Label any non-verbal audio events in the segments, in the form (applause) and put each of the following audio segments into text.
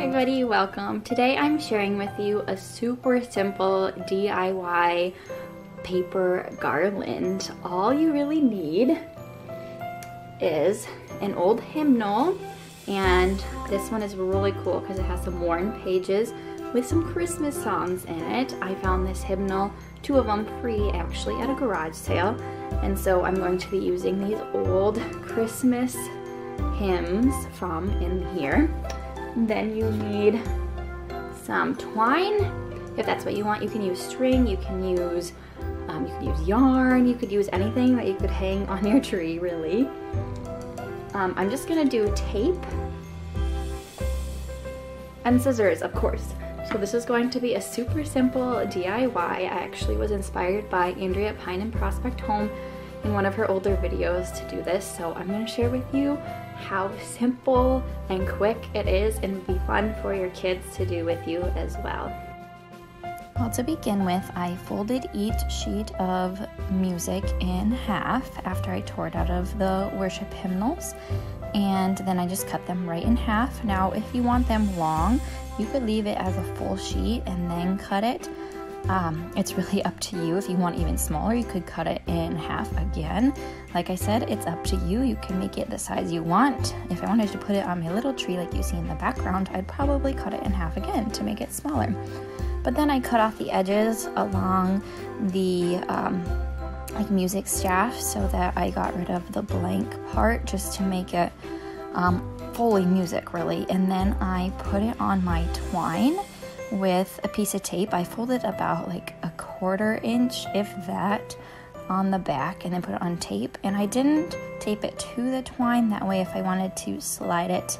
everybody, welcome. Today I'm sharing with you a super simple DIY paper garland. All you really need is an old hymnal and this one is really cool because it has some worn pages with some Christmas songs in it. I found this hymnal, two of them free actually at a garage sale and so I'm going to be using these old Christmas hymns from in here. Then you need some twine. If that's what you want, you can use string, you can use um, you could use yarn, you could use anything that you could hang on your tree, really. Um, I'm just gonna do tape and scissors, of course. So this is going to be a super simple DIY. I actually was inspired by Andrea Pine and Prospect Home in one of her older videos to do this. So I'm gonna share with you how simple and quick it is and be fun for your kids to do with you as well. Well, to begin with, I folded each sheet of music in half after I tore it out of the worship hymnals, and then I just cut them right in half. Now, if you want them long, you could leave it as a full sheet and then cut it. Um, it's really up to you. If you want even smaller, you could cut it in half again. Like I said, it's up to you. You can make it the size you want. If I wanted to put it on my little tree like you see in the background, I'd probably cut it in half again to make it smaller. But then I cut off the edges along the um, like music staff so that I got rid of the blank part just to make it um, fully music really. And then I put it on my twine with a piece of tape. I folded about like a quarter inch, if that, on the back and then put it on tape. And I didn't tape it to the twine. That way, if I wanted to slide it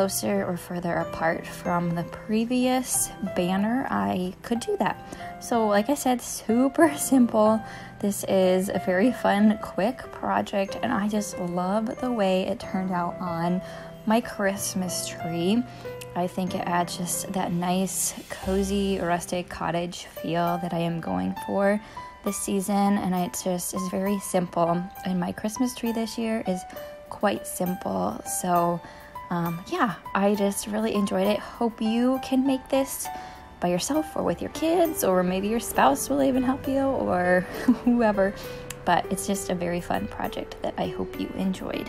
closer or further apart from the previous banner, I could do that. So, like I said, super (laughs) simple. This is a very fun, quick project, and I just love the way it turned out on my Christmas tree. I think it adds just that nice, cozy, rustic cottage feel that I am going for this season, and it just is very simple. And my Christmas tree this year is quite simple, so um, yeah, I just really enjoyed it. Hope you can make this by yourself or with your kids, or maybe your spouse will even help you, or (laughs) whoever. But it's just a very fun project that I hope you enjoyed.